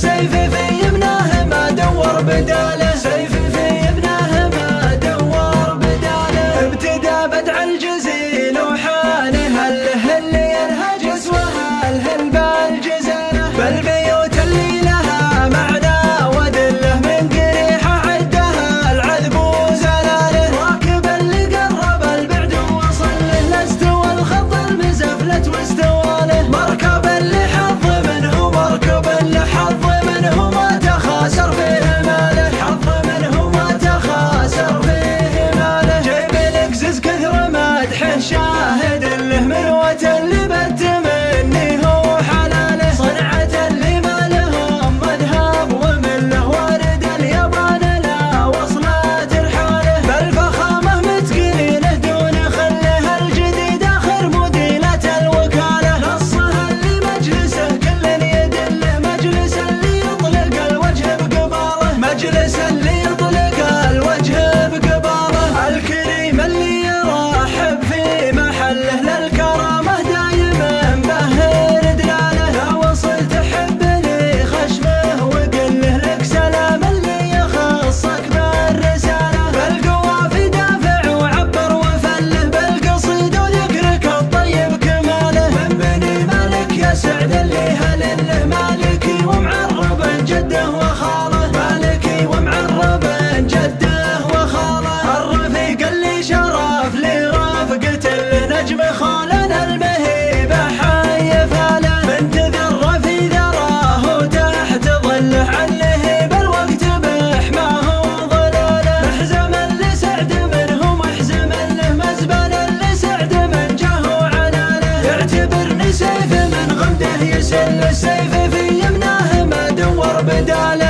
سيفي في يمناه ما دور بداله. الشاهد اللي مروة اللي بت مني هو حلاله صنعة اللي ما لهم مذهب ومن له وارد اليابان لا وصلت الحاله بالفخامة متقنينه دون خله الجديد آخر مديرة الوكالة. نصها اللي مجلسه كل يدله مجلس اللي يطلق الوجه بقباله. مجلس اللي يطلق bedale